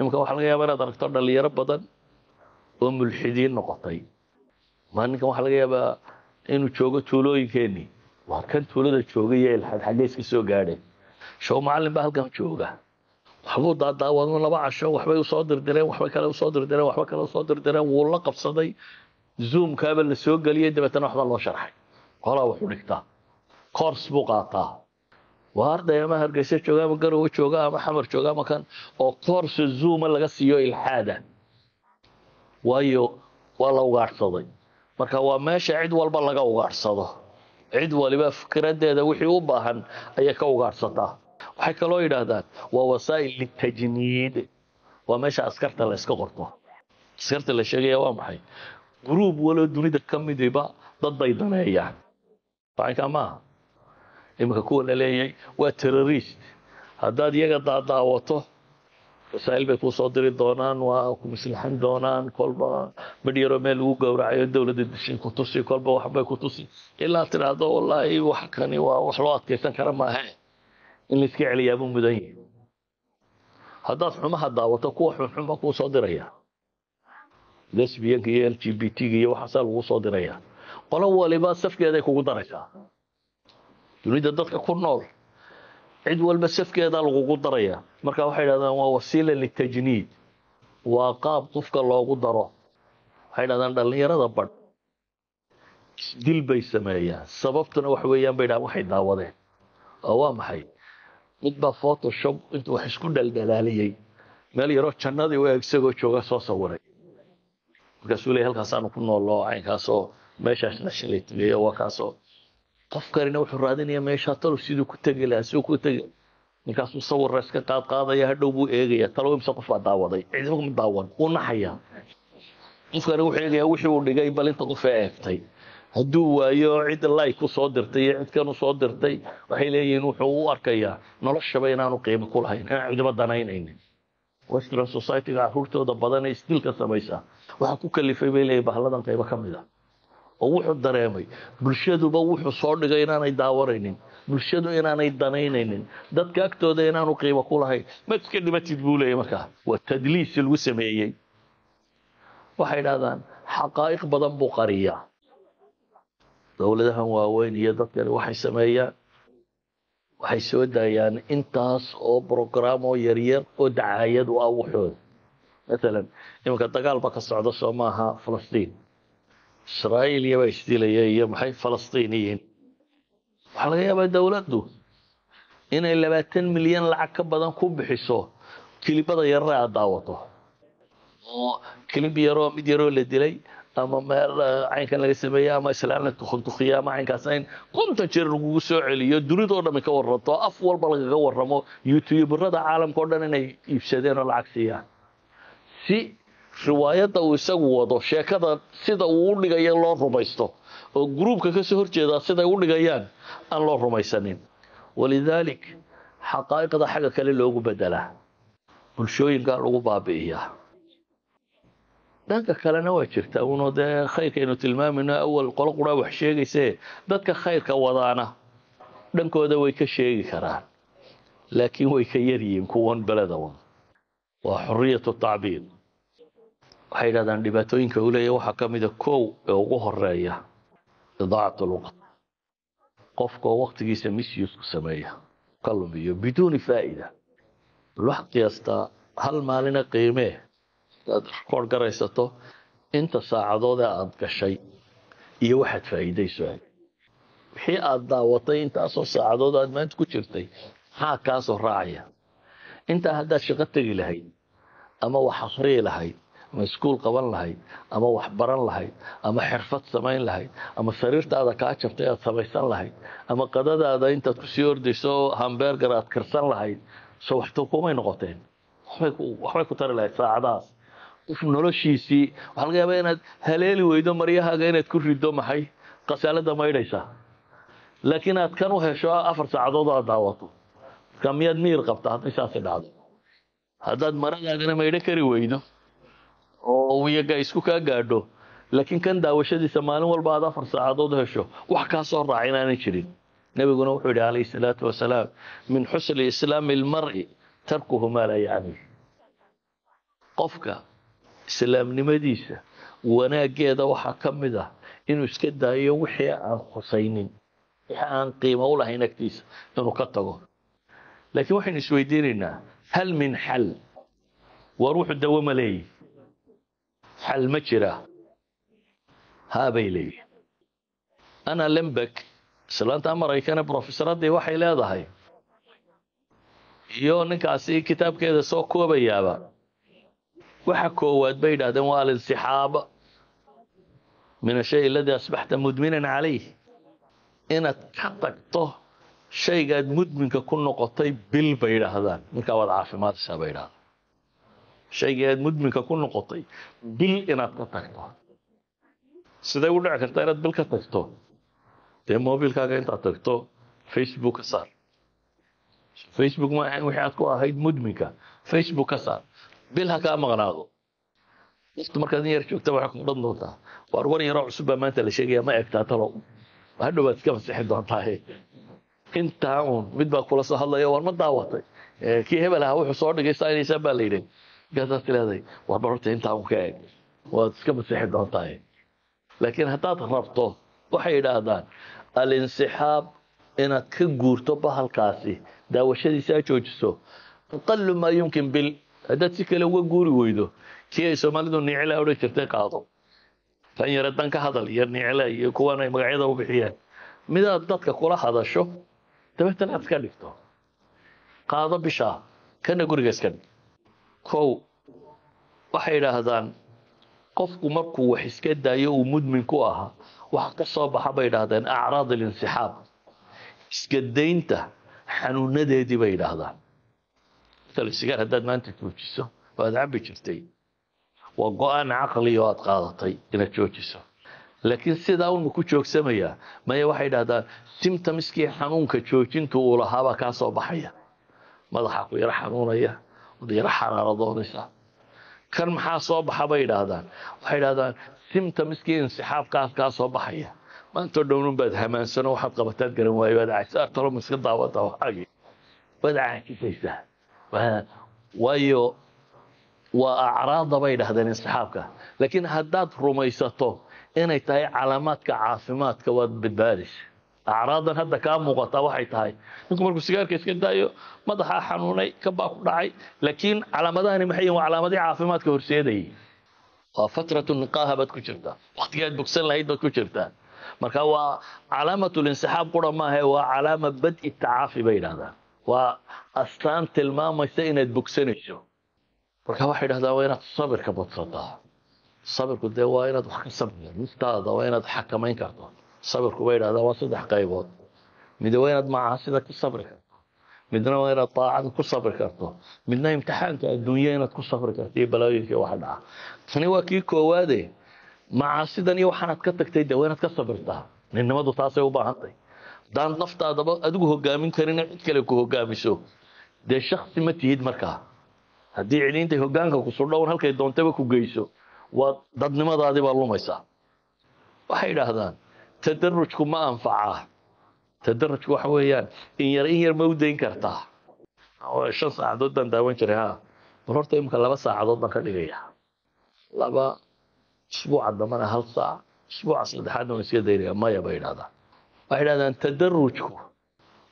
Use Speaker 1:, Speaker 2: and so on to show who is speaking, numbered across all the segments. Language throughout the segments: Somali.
Speaker 1: iminka waxaa laga yaabaa inaad aragto dhalinyaro badan oo mulxidiin noqotay. Maalinkan waxaa laga yaabaa inuu joogo tuulooyinkeenii waa kan tuulada joogay xaggee iska soo gaadheen show macallin baa halkan jooga. Waxbuu daadaawadno laba casho waxbay u soo dirdireen waxbay kale u soo dirdireen waxba kale u soo dirdireen. Wuu la qabsaday. Zoomkaaba la soo geliyey dabeetana waxbaa loo sharxay. Qolaa wuxuu dhigtaa. Course buu qaataa waa arday ama hargeysa jooga ama garowe jooga ama xamar jooga ama kan oo course zooma laga siiyo ilxaada waayo waa la ugaadhsaday marka waa meesha cid walba laga ugaadhsado cid waliba fikradeeda wixii u baahan ayay ka ugaadhsataa waxay kaloo yidhaahdaan waa wasaa'il litajniid. Waa meesha askarta la qorto. Askarta la sheegaya waa maxay? Gruub waloo dunida ka midiba dad bay daneeyaan. Facankaa maaha iminka kuwa la leeyahay waa terrorist. Haddaad iyaga daadaawato wasaa'il bay kuu soo diri doonaan waa ku maslaxan doonaan kolba midhyaro meel lagu gowracayo dowladda dishay ku tusi kolba waxbay ku tusi. Ilaa tidhaahdo wallaahi wax kani waa wax loo adkaysan kara maahe in la iska celiyaabuu mudan yahi haddaad xumaha daawato kuwa xunxunba kuu soo diraya. Lesbianka iyo l g b t-ga iyo waxaasaa lagu soo diraya. Qolo waliba safkeeday kugu daraysaa dunida dadka ku nool. Cid walba safkeedaa lagugu daraya. Marka waxay dhahdaan waa wasiila litajniid. Waa qaab qofka loogu daro. Waxay dhahdaan dhallinyarada badh isdil bay sameeyaan. Sababtuna wax weeyaan bay dhahaan waxay daawadeen. Oo waa maxay? Mid baa photoshop intuu wax isku dhaldhalaaliyey meel yaroo jannadii u isagoo jooga soo sawiray markaasuu leeyahy halkaasaanu ku nooloo caynkaasoo meeshaasna shalay tegayo waa kaasoo qofkanina wuxuu raadinayaa meeshaa talo siduu ku tegi lahaa siduu ku tegi ninkaasuu sawirra iska qaad qaadaya hadhow buu eegaya talo imse qof baa daawaday? Cidima ma daawan wuu naxayaa. Qofkani wuxuu eegayaa wixii uu dhigay bal inta qof ee eegtay. Hadduu waayo cid like ku soo dirtay iyo cid kanu soo dirtay waxay leeyihiin wuxuu u arkayaa noloshaba inaanu qiimo ku lahayn. Inaan cidiba danaynaynin. Western society-ga carruurtooda badan ee isdilka samaysa waxaa ku kalifay bay leeyihiin bahladan qaybo ka mid a oo wuxuu dareemay bulshaduba wuxuu soo dhigay inaanay daawanaynin bulshadu inaanay danaynaynin dadka agtooda inaanu qiimo ku lahayn. Ma iska dhimatid buu leeyahy markaa. Waa tadliis lagu sameeyey. Waxay dhahdaan xaqaa'iq badan buu qariyaa. Dowladahan waaweyn iyo dadkani waxay sameeyaan waxay soo daayaan intaas oo brograam oo yaryar oo dacaayad u ah waxooda maalan iminka dagaal ka socda soo maaha falastiin israa'iil iyaba isdilaya iyo maxay falastiiniyiin. Waxaa laga yaabaa dowladdu inay labaatan milyan lacag ka badan ku bixiso kilibada yarare aad daawato. Oo kilib yaroo mid yaroo la dilay ama meel caynkan laga sameeyey ama islaan la tukuntukiya ama caynkaas in konton jeer lagugu soo celiyo dunidoo dhan ka waranto af walba lagaga waramo youtuberada caalamka o dhan inay iibsadeen oo lacag siiyaan. Si riwaayadda uu isagu wado sheekada sida uu u dhigayo loo rumaysto oo gruubka ka soo horjeedaa siday u dhigayaan aan loo rumaysanin. Walidaalik xaqaa'iqda xagga kale loogu bedelaa bulshooyinkaa lagu baabi'iyaa dhanka kalena waa jirta unoo dee khayrkaynu tilmaamayno awal qolo quraa wax sheegayse dadka khayrka wadaana dhankooda way ka sheegi karaan. Laakiin way ka yaryihiin kuwan beleda wada waa xoriyatu tacbiir waxay yidhahdaan dhibaatooyinka uu leeyahy waxaa ka mida kow ee ugu horreeya idaacat lwaqt qofkoo waktigiisa misuse ku sameeya ka lumiyo biduuni faa'ida wax qiyaasta hal maalina qiimee aad rekoord garaysato inta saacadood ee aada gashay iyo waxaad faa'iidayso. Wixii aada daawatay intaasoo saacadood aad maanta ku jirtay maxaa kaasoo raacaya. Intaa haddaad shaqo tegi lahayd ama wax akhriyi lahayd ama iskuul qaban lahayd ama wax baran lahayd ama xirfad samayn lahayd ama sariirtaada kaa jabtay aad samaysan lahayd ama qadadaada intaad ku sii ordayso hamberger aad karsan lahayd soo waxta kumay noqoteen. Waxbay ku tari lahayd saacadahaas noloshiisii waxaa laga yaabaa inaad haleeli weydo maryahaaga inaad ku riddo maxay? Qasaalada maydhaysaa laakiin aad kan u hesho afar saacadood aad daawato marka miyaad miyir qabtaa hadday saasi dhacdo haddaad maradaagana maydho kari weydo oo wiyaga isku kaa gaadho. Laakiin kan daawashadiisa maalin walba aad afar saacadood hesho wax kaa soo raaca jirin. Nebiguna wuxuu yidhi calayhi salaatu wasalaam min xusni islaami almar'i tarkuhu maa laa yacni. Qofka islaamnimadiisa wanaaggeeda waxaa ka mid ah inuu iska daayo wixii aan khusaynin wixii aan qiimo u lahayn agtiisa inuu ka tago. Laakiin waxaynu isweydiinaynaa hal min xal war wuxuu dawo ma leeyihi xal ma jira haabay leeyihiin ana lembek islaanta maraykane brofesoraddii waxay leedahay iyo ninkaasi kitaabkeeda soo koobayaaba waxa koowaad bay yidhahdeen waa alinsixaab min ashay aladii asbaxta mudminan calayh inaad ka tagto shaygaad mudminka ku noqotay bil bay yidhaahdaan ninkaa waad caafimaadaysaa bay yidhahdaan shaygii aad mudminka ku noqotay bil inaad ka tagto siday u dhici kartaa inaad bil ka tagto dee mobilkaaga intaad tagto facebook ka saar facebook ma ahayn wixii aad ku ahayd mudminka facebook ka saar bil ha kaa maqnaado waqti markaad in yar joogta waxay ku odhan doontaa waar war yaroo cusub baa maanta la sheegaya ma egtaa talow hadhow baad iska masixi doontaa intaa uun mid baa kula soo hadlaya war ma daawatay kii hebel ahaa wuxuu soo dhigay saynaysaa baa la yidhi markaasaad tileeday war bal horta intaa uun ka eg waad iska masixi doontaa laakiin haddaad rabto waxay yidhaahdaan alinsixaab inaad ka guurto bahalkaasi daawashadiisa ha joojiso aqalu maa yumkin bil haddaad si kale uga guuri weydo kii ay soomaalidu nicila odhan jirtay qaado tan yare dan ka hadal iyo nicila iyo kuwan ay magacyada u bixiyeen midaad dadka kula hadasho dabeetana aad iska dhigto qaado bishaa kana guriga iska dhig kow waxay yidhaahdaan qofku markuu wax iska daayo uu mudmin ku ahaa waxa ka soo baxa bay yidhaahdeen acraad alinsixaab. Iska daynta xanuunadeedii bay yidhaahdaan. Matala sigaar haddaad maanta joojiso waad cabbi jirtay. Waa go'aan caqli oo aad qaadatay inaad joojiso. Laakiin sidaa unma ku joogsamayaa maya waxay yidhahdaan symptomskii xanuunka joojintu uu lahaabaa kaa soo baxaya. Madaxa ku yaro xanuunaya wad yaro xaraaradoonaysa kan maxaa soo baxa bay yidhaahdaan. Waxay yidhahdaan symptomskii insixaabkaas kaa soo baxaya. Maantoo dhownun baad hamaansano waxaad qabataad garan waayo waad cajsaa talo miska daawada waxaagii waad caajisaysaa waayo waa acraada bay yidhahdeen insixaabka laakiin haddaad rumaysato inay tahay calaamaadka caafimaadka waad badbaadaysa acraadan hadda kaa muuqataa waxay tahay. Ninku markuu sigaarka iska daayo madaxaa xanuunay kabaa ku dhacay laakiin calaamadahani maxay waa calaamadii caafimaadka horseedayay. Waa fatratu niqaaha baad ku jirtaa. Waqtigaad bogsan lahayd baad ku jirtaa. Marka waa calaamatu linsixaab qura maahe waa calaama badi tacaafi bay yidhahdaan waa astaan tilmaamaysa inaad bogsanayso marka waxay yidhahdaan waa inaad sabirka badsataa. Sabirku dee waa inaad wax ka sabir naftaada waa inaad xakamayn karto sabirku bay yidhahdaan waa saddex qaybood. Mid waa inaad macaasida ku sabri karto. Midna waa inaad daacada ku sabri karto. Midna imtixaanka adduunya inaad ku sabri karto iyo balaayoyinka waxa dhaca. Tani waa kii koowaade. Macaasidan iyo waxaanaad ka tagtay dee waa inaad ka sabirtaa. Ninnimadu taasay u baahantay haddaan naftaadaba adigu hogaamin karin cid kale ku hogaamiso dee shaksi ma tihid markaa haddii ciliintay hogaanka ku sudhown halkay doontaba ku geyso waa dadnimadaadii baa lumaysaa waxay yidhaahdaan tadarujku ma anfacaa tadarujku waxa weeyaan in yar in yar ma u dayn kartaa shan saacadood baan daawan jiray ha mar horta imika laba saacadood baan ka dhigaya laba isbuuca dambana hal saac isbuuca saddexaadna waan iska daynaya maya bay yidhahdaan waxay yidhahdaan tadarujku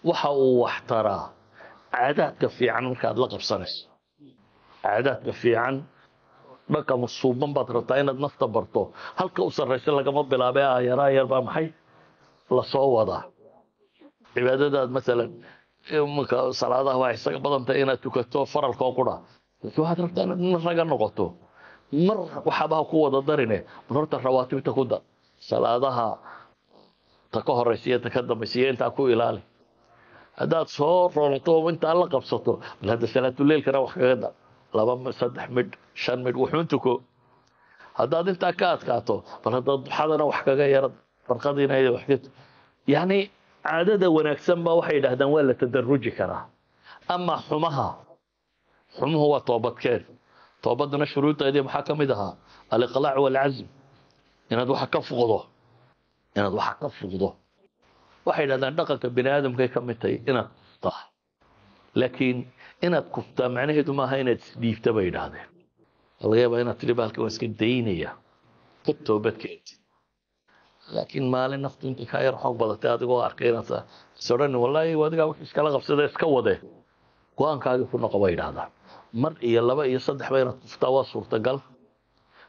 Speaker 1: waxa uu waxtaraa caadaadka fiican markaad la qabsanayso caadaadka fiican dhaqan suuban baad rabtaa inaad nafta barto halka u sarraysa lagama bilaabee aayar aayar baa maxay? Lasoo wadaa cibaadadaad masalan imanka salaadaha waa isaga badantay inaad tukato faralkoo qura. Waxaad rabtaa inaad nin raga noqoto. Mar waxaabaha ku wada darine horta rawaatibta ku dar. Salaadaha ta ka horaysa iyo ta ka dambaysa iyo intaa ku ilaali. Haddaad soo roolato intaa la qabsato bal hadda salaatuleilkana wax kaga dar laba saddex midh shan midh wuxuun tuko. Haddaad intaa ka adkaato bal haddaad duxadana wax kaga yara barqadiina wax yacni caadada wanaagsan ba waxay yidhahdaan waa la tadaruji karaa. Ama xumaha xumuhu waa toobadkeen toobadana shuruudeedii maxaa ka mid ahaa? Aliqlaac walcazm. Inaad waxa ka fuqdo. Inaad waxa ka fuqdo. Waxay yidhahdaan dhaqanka bini aadamkay ka mid tahay inaad kuftaa laakiin inaad kuftaa macnaheedu maaha inaad isdhiibta bay yidhaahdeen laga yaabaa inaad tidhi baalka waan iska daynaya ka toobadkeenti laakiin maalin naftu intay kaa yar xoog badatay adigoo arkay inaad is wallaahi adigaa wixii iskala qabsada iska wade go'aankaagii ku noqo bay yidhaahdaan mar iyo laba iyo saddex ba inaad kuftaa waa suurtagal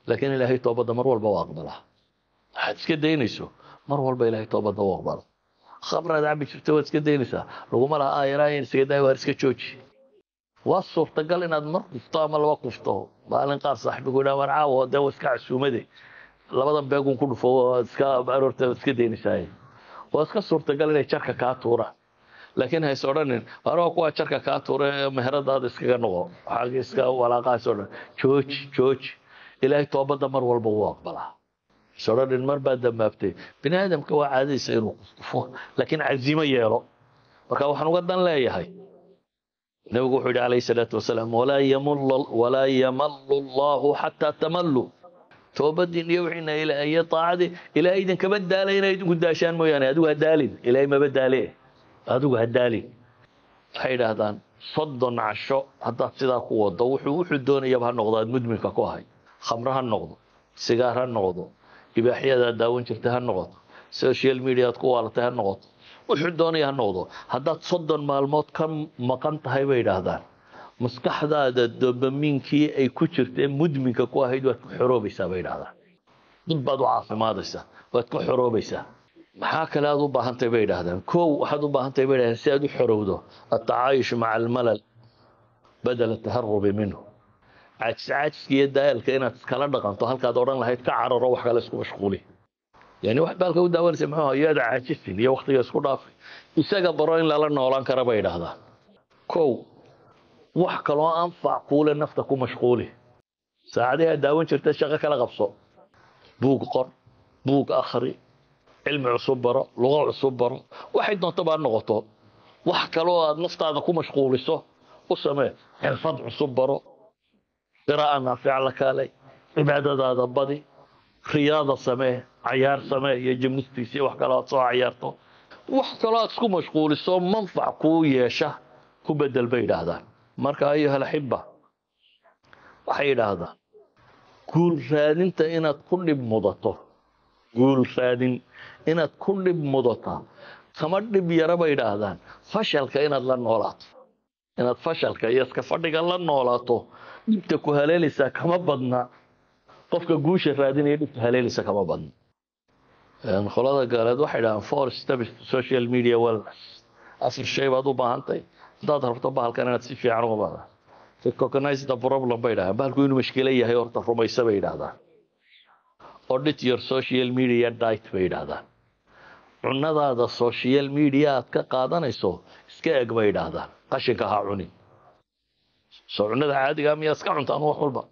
Speaker 1: laakiin ilaahay toobadda mar walba waa aqbalaa waxaad iska daynayso mar walba ilaahay toobadda waa aqbala khamraad cabi jirta waad iska daynaysaa laguma laha daay waar iska jooji waa suurtagal inaad mar kufto ama laba kufto maalin qaar saaxibigu waan caawa dee waa iska casuumade labadan beegun ku dhufo iska aroorta iska daynaysaa waa iska suurtagal inay jarka kaa tuuraan laakiin hays odhanin anoo kuwa jarka kaa tuura meheradaada iskaga noqo. Waxaagi iska walaaqahays odhan jooji jooji ilaahay toobadda mar walba wuu aqbalaa. Is odhanin mar baa dambaabtay bini aadamka waa caadadiisa inuu kufo laakiin cazimo yeelo. Marka waxaan uga dan leeyahay nabigu wuxuu yidhi calayhi salaatu wasalaam walaa yamallu allahu xataa tamallu. Toobadiin iyo wixiina iyo taacadii ilaahay idinkama daalay inay idinku daashaan mooyaane adigu ha daalin ilaahay maba daale adigu ha daalin. Waxay yidhaahdaan soddon casho haddaad sidaa ku wado wuxuu wuxuu doonayaba ha noqdo aad mudminka ku ahay. Khamro ha noqdo sigaar ha noqdo ibaaxyadaad daawan jirtay ha noqoto social mediaad ku waalatay ha noqoto wuxuu doonaya ha noqdo. Haddaad soddon maalmood ka maqan tahay bay yidhaahdaan. Maskaxdaada dobamiinkii ay ku jirtee mudminka ku ahayd waad ku xoroobaysaa bay yidhahdaan dib baad u caafimaadaysaa waad ku xoroobaysaa. Maxaa kale aad u baahantahay bay yidhaahdaan. Kow waxaad u baahantahay bay yidhahdaan si aad u xorowdo. Atacaayush maca almalal badala taharubi minhu. Caajis caajiska inaad iskala dhaqanto halkaad odhan lahayd ka cararo wax kale isku mashquuli yani wax baalka u daawanaysa muxuu iyada caajisin iyo waktiga isku dhaafay isaga baro in lala noolaan kara bay yidhaahdaan kow wax kaloo anfac kuule nafta ku mashquuli saacadihi aad daawan jirta shaqo kala qabso buug qor buug akhri cilmi cusub baro lugo cusub baro waxay doonto baa noqoto wax kaloo aad naftaada ku mashquuliso u samee xirfad cusub baro qiraa'a naafica la kaalay cibaadadaada badi riyaada samee cayaar samee iyo jimnistiis iyo wax kaloo aad soo cayaarto wax kaloo aad isku mashquuliso manfac kuu yeesha ku bedel bay yidhaahdaan. Marka ayuha alaxiba waxay yidhaahdaan guul raadinta inaad ku dhib mudato guul raadin inaad ku dhib mudataa kama dhib yara bay yidhaahdaan. Fashalka inaad la noolaato inaad fashalka iyo iska fadhiga la noolaato dhibta ku haleelaysaa kama badna qofka guusha raadinaya dhibta haleelaysa kama badna. Qolada gaaleed waxay dhahaan four steps social media wellness. Afar shay baad u baahantahay haddaad rabto bahalkan inaad si fiican uga bada recognize the problem bay dhahaan bahalku inuu mashkilo yahay horta rumaysa bay yidhahdaan. Audit your social media diet bay yidhahdaan. Cunadaada social media aad ka qaadanayso iska eg bay yidhaahdaan. Qashinka ha cunin. Soo cunada caadiga miyaa iska cuntaan wax walba?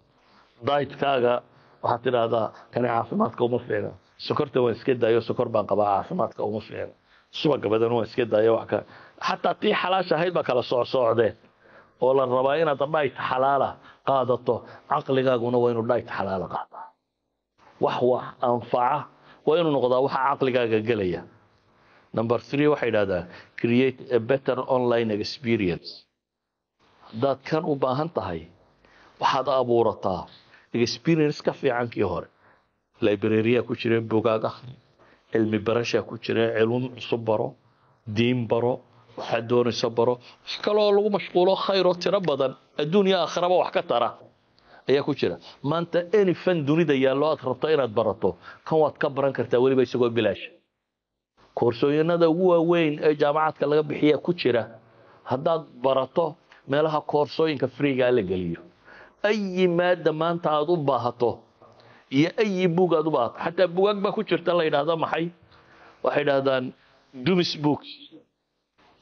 Speaker 1: Dietkaaga waxaad tidhaahdaa kani caafimaadka uma fiicna. Sokorta waan iska daayo sokor baan qabaa caafimaadka uma fiicna. Subaga badan waan iska daayo wax ka xataa tii xalaasha ahayd baa kala socsocdeen oo la rabaa inaad dhayt xalaala qaadato caqligaaguna waa inuu dhayt xalaala qaadaa. Wax wax anfaca waa inuu noqdaa waxa caqligaaga gelaya number three waxay idhahdaan create a better online experience. Haddaad kan u baahan tahay waxaad abuurataa experience ka fiican kii hore. Librarya ku jira bugaag akhri cilmi barasha ku jira cilum cusub baro diin baro waxaad doonayso baro. Wax kaloo lagu mashquulo khayroo tiro badan adduunya aakhiraba wax ka tara ayaa ku jira. Maanta any fan dunida yaallo aad rabto inaad barato. Kan waad ka baran kartaa weliba isagoo bilaasha koorsooyinada ugu waaweyn ee jaamacadka laga bixiya ku jira haddaad barato meelaha koorsooyinka freegaa la geliyo ayi maada maanta aad u baahato iyo ayi bug aad u baahato xataa bugaag baa ku jirta la yidhaahdo maxay waxay idhahdaan dumis books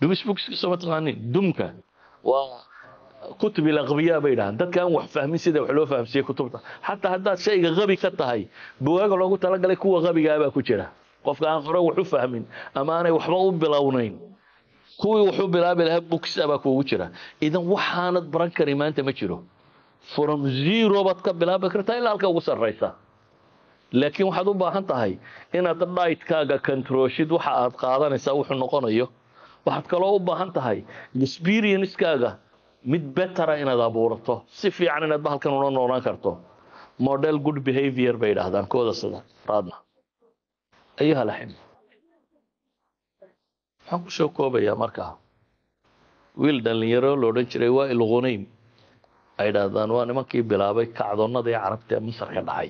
Speaker 1: dumis books soo taqaanin dumka waa kutub ilaqbiya bay yidhahdaan dadka aan wax fahmin sida wax loo fahamsiiyey kutubta xataa haddaad shayga qabi ka tahay bugaaga loogu talagalay kuwa qabigaa baa ku jira qofka aan hore wax u fahmin ama aanay waxba u bilownayn kuwii wuxuu bilaabi lahaa baa kuugu jira idan waxaanad baran kari maanta ma jiro from zero baad ka bilaabi kartaa ilaa halka ugu sarraysa. Laakiin waxaad u baahan tahay inaad dhaytkaaga controlshid waxa aad qaadanaysaa wuxuu noqonayo. Waxaad kaloo u baahan tahay experiencekaaga mid betera inaad abuurato. Si fiican inaad bahalkan ula noolaan karto. Model good behavior bay idhaahdaan kooda raadna. Ayuha laxim. Waxaan ku soo koobayaa markaa. Wiil dhallinyaro la odhan jiray waa ilqunaym ay idhaahdaan waa nimankii bilaabay kacdoonnadii carabta ee masar ka dhacay.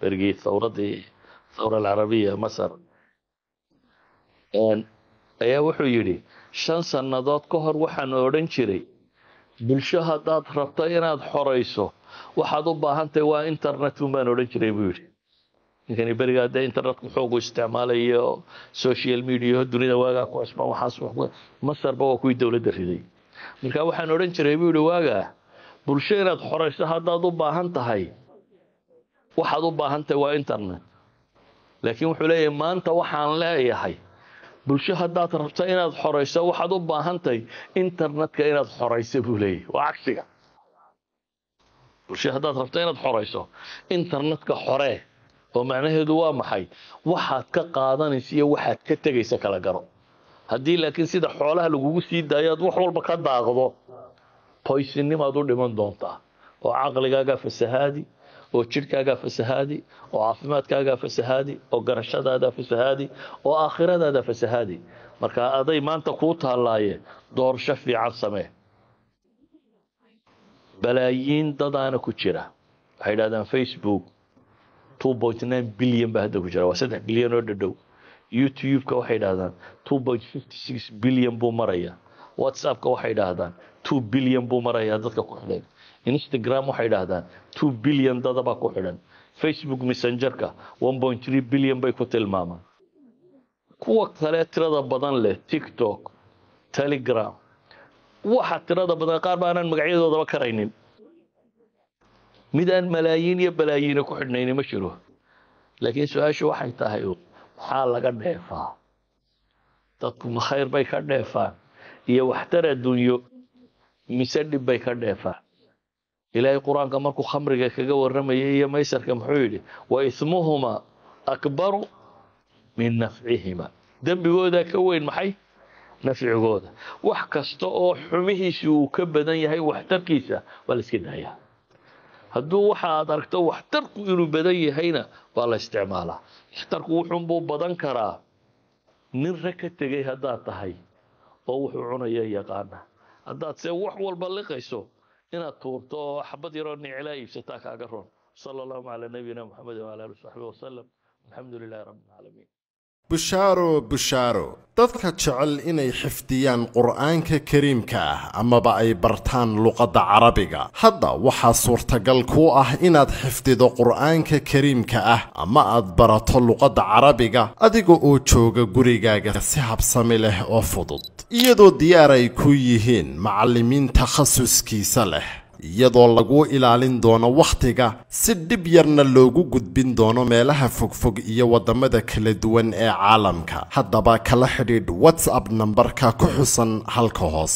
Speaker 1: Berigii thawradii thawra alcarabiya masar. Ayaa wuxuu yidhi shan sannadood ka hor waxaan odhan jiray bulsho haddaad rabto inaad xorayso waxaad u baahantahay waa internetun baan odhan jiray buu yidhi. Ninkani berigaa dee internetku xoogu isticmaalayo social media dunida waagaa ku cusban waxaas masarba waa kuwii dowladda riday. Marka waxaan odhan jiray buu yidhi waagaa bulsho inaad xorayso haddaad u baahan tahay waxaad u baahan tahay waa internet. Laakiin wuxuu leeyahay maanta waxaan leeyahay bulsho haddaad rabto inaad xorayso waxaad u baahan tahay internetka inaad xorayso buu leeyahay. Waa cagsiga. Bulsho haddaad rabto inaad xorayso internetka xoree oo macnaheedu waa maxay? Waxaad ka qaadanaysa iyo waxaad ka tegaysa kala garo. Haddii laakiin sida xoolaha lagugu sii daayo aad wax walba ka daaqdo boysinnimaad u dhiman doontaa oo caqligaagaa fasahaadi oo jidhkaagaa fasahaadi oo caafimaadkaagaa fasahaadi oo garashadaadaa fasahaadi oo aakhiradaada fasahaadi. Marka aday maanta kuu taallaaye doorasho fiican samee. Balaayiin dadaana ku jira. Waxay idhahdaan facebook two point nine bilyan baa hadda ku jira. Waa saddex bilyan oo dhadhow. Youtube-ka waxay idhahdaan two point fifty six bilyan buu maraya whatsappka waxay idhaahdaan two bilyan buu marayaa dadka ku xidhan instagram waxay idhaahdaan two bilyan dadabaa ku xidhan. Facebook messengerka one point three bilyan bay ku tilmaamaan. Kuwa kale tirada badan leh tiktok telegram waxa tirada badan qaar ba magacyadoodaba karaynin. Mid aan malaayiin iyo balaayiina ku xidhnayni ma jiro. Laakiin su'aashu waxay tahay maxaa laga dheefaa. Dadku ma khayr bay ka dheefaan iyo waxtar adduunyo mise dhib bay ka dheefaan ilaahay qur'aanka markuu khamriga kaga warramayay iyo maysarka muxuu yidhi wa ismuhuma akbaru min nafcihima. Dembigoodaa ka weyn maxay? Nafcigooda. Wax kasta oo xumihiisi uu ka badan yahay waxtarkiisa waa la iska daayaa. Hadduu waxa aad aragto waxtarku inuu badan yahayna waa la isticmaalaa. Waxtarku wuxuunbuu badan karaa. Nin rag ka tegay haddaad tahay oo wuxuu cunaya yaqaana. Haddaad se wax walba liqayso inaad tuurto oo xabad yaroo niclaa iibsataa kaaga roon. Sala allahu calaa nabiyina muxamed wala ali saxbi wasalam alxamdu lilahi rabbi alcaalamiin
Speaker 2: bushaaro bushaaro. Dadka jecel inay xifdiyaan qur'aanka kariimka ah amaba ay bartaan luqadda carabiga. Hadda waxaa suurtagal kuu ah inaad xifdido qur'aanka kariimka ah ama aad barato luqadda carabiga adiga oo jooga gurigaaga si habsami leh oo fudud iyadoo diyaar ay ku yihiin macallimiin takhasuskiisa leh iyadoo lagu ilaalin doono wakhtiga si dhib yarna loogu gudbin doono meelaha fogfog iyo waddamada kala duwan ee caalamka. Haddaba kala xidhiidh whatsapp nambarka ku xusan halka hoose